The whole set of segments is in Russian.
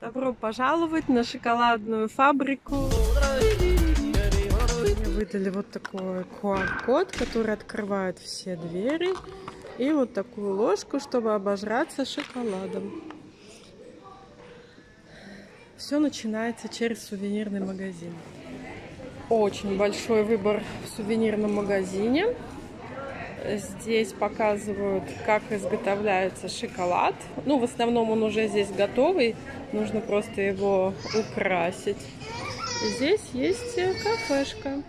Добро пожаловать на шоколадную фабрику. Мне выдали вот такой QR-код, который открывает все двери. И вот такую ложку, чтобы обожраться шоколадом. Все начинается через сувенирный магазин. Очень большой выбор в сувенирном магазине. Здесь показывают, как изготовляется шоколад. Ну, в основном он уже здесь готовый. Нужно просто его украсить. Здесь есть кафешка.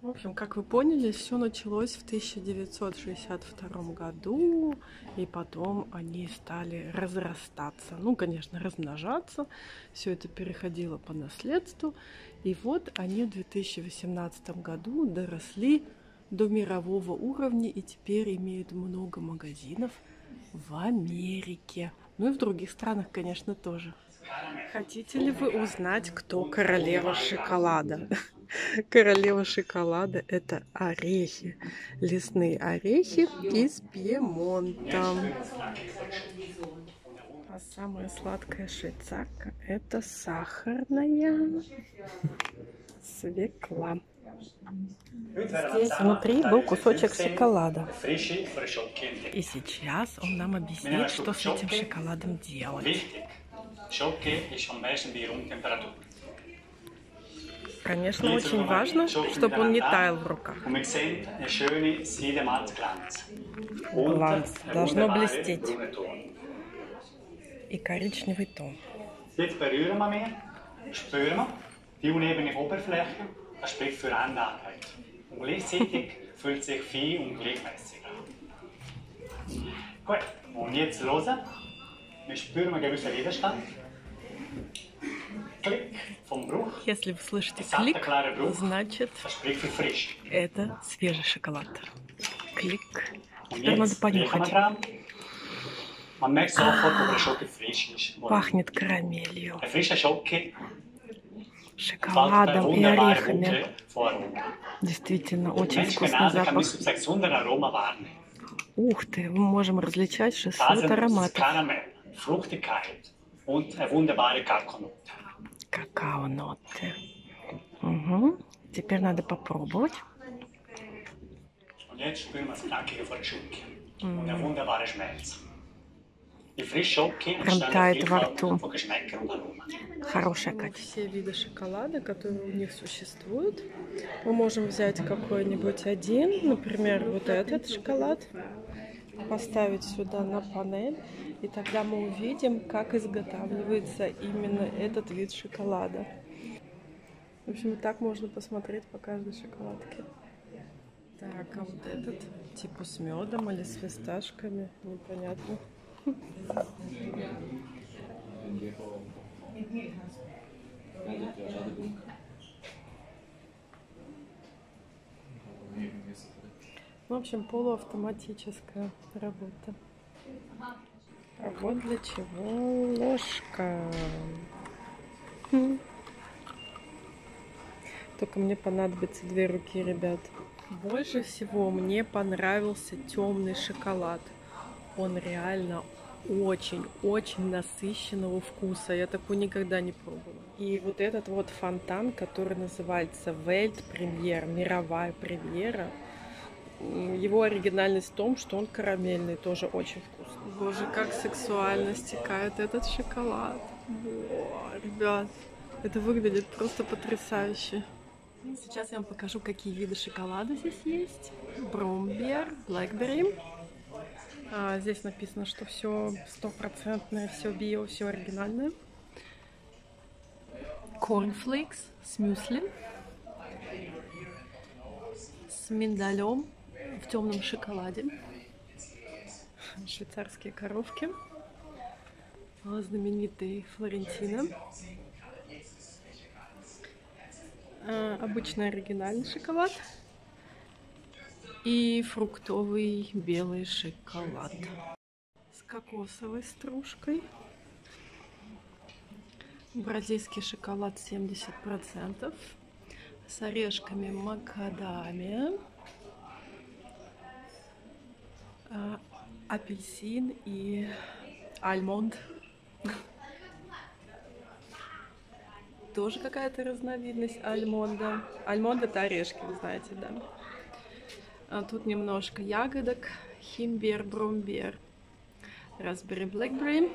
В общем, как вы поняли, все началось в 1962 году, и потом они стали разрастаться. Ну, конечно, размножаться. Все это переходило по наследству. И вот они в 2018 году доросли до мирового уровня и теперь имеют много магазинов в Америке. Ну и в других странах, конечно, тоже. Хотите ли вы узнать, кто королева шоколада? Королева шоколада – это орехи, лесные орехи из Пьемонта. А самая сладкая швейцарка – это сахарная свекла. Здесь внутри был кусочек шоколада. И сейчас он нам объяснит, что с этим шоколадом делать. Конечно, очень важно, чтобы он не таял в руках. Гланс должно блестеть. И коричневый тон. Jetzt berühren wir mehr, spüren wir das spricht für Einladheit. Und gleichzeitig fühlt sich fein und gleichmäßig an. Gut, und jetzt hören. Wir spüren einen gewissen Widerstand. Если вы слышите клик, значит это свежий шоколад. Клик. Теперь надо понюхать. Пахнет карамелью, шоколадом и орехами. Действительно, очень вкусный запах. Ух ты, мы можем различать 600 ароматов. Какао-ноты. Угу. Теперь надо попробовать. Mm. Entsteht во рту. Хорошее качество. Все виды шоколада, которые у них существуют. Мы можем взять какой-нибудь один, например, вот этот шоколад, поставить сюда на панель и тогда мы увидим, как изготавливается именно этот вид шоколада. В общем, так можно посмотреть по каждой шоколадке. Так, а вот этот типа с медом или с фисташками, непонятно. В общем, полуавтоматическая работа. А вот для чего ложка. Хм. Только мне понадобится две руки, ребят. Больше всего мне понравился темный шоколад. Он реально очень-очень насыщенного вкуса. Я такой никогда не пробовала. И вот этот вот фонтан, который называется Вельт Премьер, мировая премьера, его оригинальность в том, что он карамельный, тоже очень вкусный. Боже, как сексуально стекает этот шоколад. О, ребят, это выглядит просто потрясающе. Сейчас я вам покажу, какие виды шоколада здесь есть. Бромбер, блэкберри. А, здесь написано, что все стопроцентное, все био, все оригинальное. Cornflakes с мюсли. С миндалем в темном шоколаде. Швейцарские коровки. Знаменитый Флорентина. А, обычный оригинальный шоколад. И фруктовый белый шоколад. С кокосовой стружкой. Бразильский шоколад 70%. С орешками макадамия. А, апельсин и альмонд. тоже какая-то разновидность альмонда. Альмонд это орешки, вы знаете, да. А тут немножко ягодок. Химбер, бромбер, raspberry, blackberry.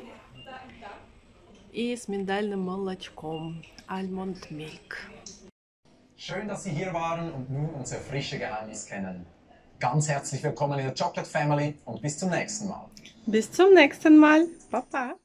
И с миндальным молочком. Almond Milk. Schön, dass Sie hier waren und nun unser frische Geheimnis kennen. Ganz herzlich willkommen in der Chocolate Family und bis zum nächsten Mal. Bis zum nächsten Mal. Papa.